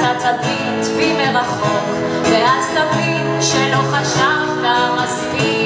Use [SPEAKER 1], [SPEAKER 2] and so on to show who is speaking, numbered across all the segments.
[SPEAKER 1] אתה תביט בי מרחוק, ואז תבין שלא חשבת מספיק.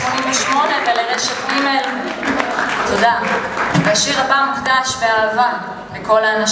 [SPEAKER 1] 88 ולרשת ג' תודה. והשיר הבא מוקדש באהבה לכל האנשים